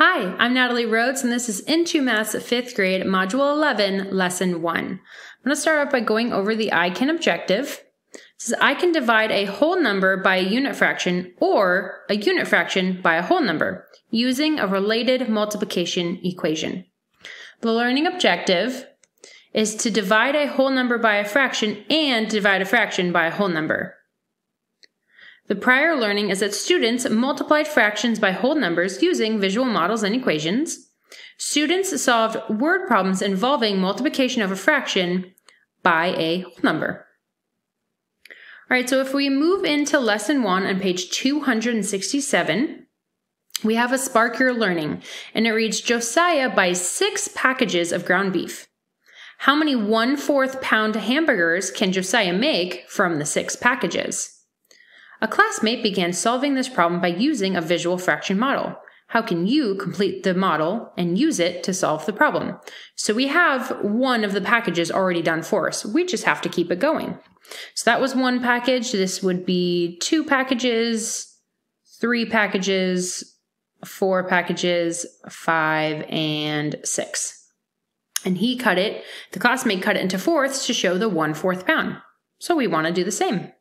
Hi, I'm Natalie Rhodes, and this is Into Math's 5th grade, Module 11, Lesson 1. I'm going to start off by going over the I can objective. It says I can divide a whole number by a unit fraction or a unit fraction by a whole number using a related multiplication equation. The learning objective is to divide a whole number by a fraction and divide a fraction by a whole number. The prior learning is that students multiplied fractions by whole numbers using visual models and equations. Students solved word problems involving multiplication of a fraction by a whole number. All right, so if we move into lesson one on page 267, we have a Spark Your Learning, and it reads Josiah buys six packages of ground beef. How many one fourth pound hamburgers can Josiah make from the six packages? A classmate began solving this problem by using a visual fraction model. How can you complete the model and use it to solve the problem? So we have one of the packages already done for us. We just have to keep it going. So that was one package. This would be two packages, three packages, four packages, five, and six. And he cut it, the classmate cut it into fourths to show the one fourth pound. So we want to do the same.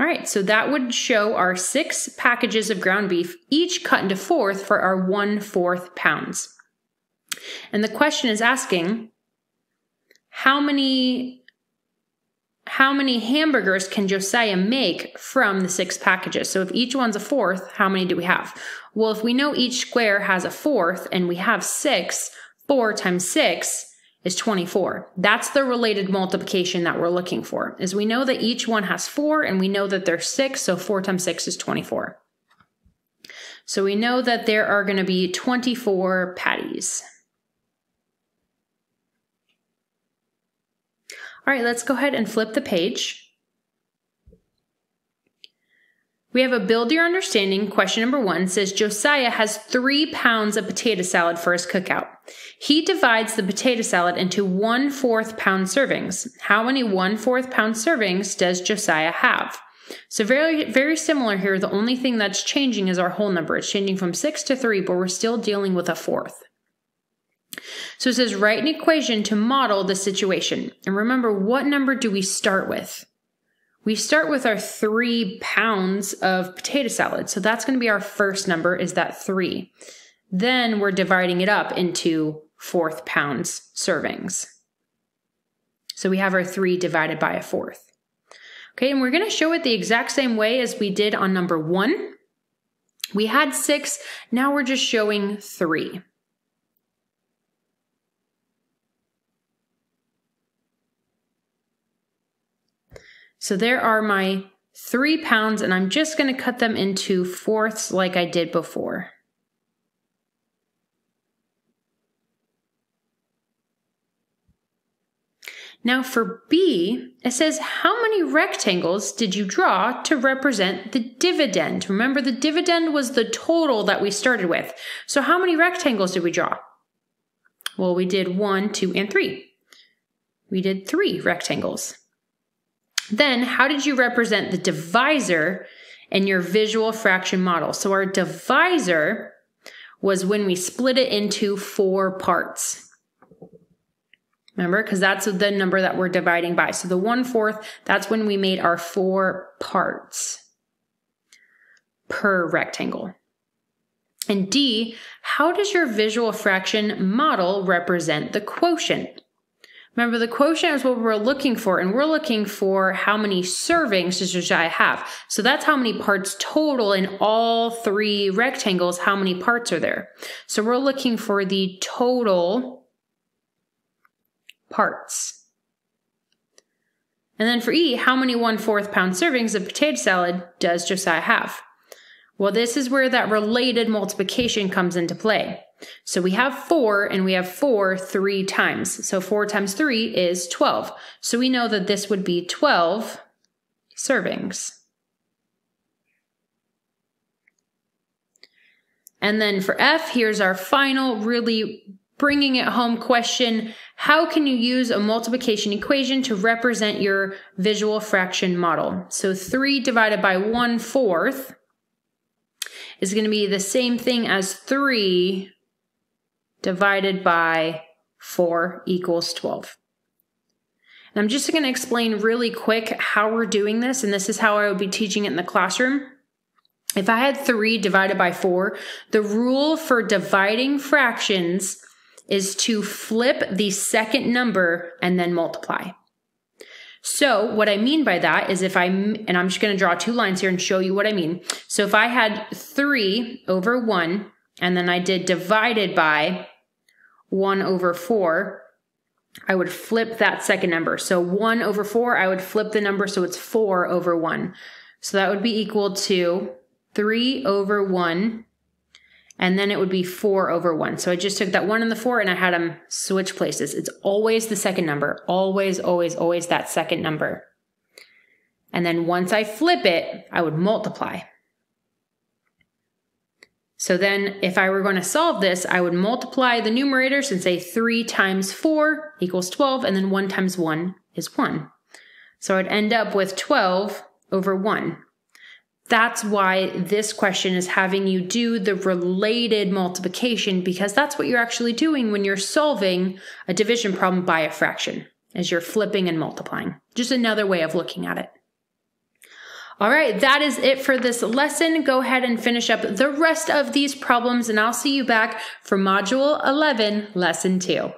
All right, so that would show our six packages of ground beef, each cut into fourth for our one fourth pounds. And the question is asking, how many how many hamburgers can Josiah make from the six packages? So if each one's a fourth, how many do we have? Well, if we know each square has a fourth and we have six, four times six is 24. That's the related multiplication that we're looking for. Is we know that each one has 4 and we know that there's 6, so 4 times 6 is 24. So we know that there are going to be 24 patties. All right, let's go ahead and flip the page. We have a build your understanding. Question number one says Josiah has three pounds of potato salad for his cookout. He divides the potato salad into one fourth pound servings. How many one fourth pound servings does Josiah have? So very, very similar here. The only thing that's changing is our whole number. It's changing from six to three, but we're still dealing with a fourth. So it says write an equation to model the situation. And remember, what number do we start with? We start with our three pounds of potato salad. So that's going to be our first number is that three. Then we're dividing it up into fourth pounds servings. So we have our three divided by a fourth. Okay, and we're going to show it the exact same way as we did on number one. We had six, now we're just showing three. So there are my three pounds, and I'm just going to cut them into fourths like I did before. Now for B, it says how many rectangles did you draw to represent the dividend? Remember the dividend was the total that we started with. So how many rectangles did we draw? Well, we did one, two, and three. We did three rectangles. Then, how did you represent the divisor in your visual fraction model? So, our divisor was when we split it into four parts. Remember, because that's the number that we're dividing by. So, the one fourth, that's when we made our four parts per rectangle. And D, how does your visual fraction model represent the quotient? Remember, the quotient is what we're looking for, and we're looking for how many servings does Josiah have. So that's how many parts total in all three rectangles, how many parts are there. So we're looking for the total parts. And then for E, how many one-fourth pound servings of potato salad does Josiah have? Well, this is where that related multiplication comes into play. So we have 4 and we have 4 three times. So 4 times 3 is 12. So we know that this would be 12 servings. And then for F, here's our final really bringing it home question How can you use a multiplication equation to represent your visual fraction model? So 3 divided by one fourth is going to be the same thing as 3 divided by 4 equals 12. And I'm just going to explain really quick how we're doing this, and this is how I would be teaching it in the classroom. If I had 3 divided by 4, the rule for dividing fractions is to flip the second number and then multiply. So what I mean by that is if I, and I'm just going to draw two lines here and show you what I mean. So if I had 3 over 1, and then I did divided by 1 over 4, I would flip that second number. So 1 over 4, I would flip the number so it's 4 over 1. So that would be equal to 3 over 1, and then it would be 4 over 1. So I just took that 1 and the 4 and I had them switch places. It's always the second number. Always, always, always that second number. And then once I flip it, I would multiply. So then if I were going to solve this, I would multiply the numerators and say 3 times 4 equals 12, and then 1 times 1 is 1. So I'd end up with 12 over 1. That's why this question is having you do the related multiplication because that's what you're actually doing when you're solving a division problem by a fraction, as you're flipping and multiplying. Just another way of looking at it. All right, that is it for this lesson. Go ahead and finish up the rest of these problems, and I'll see you back for Module 11, Lesson 2.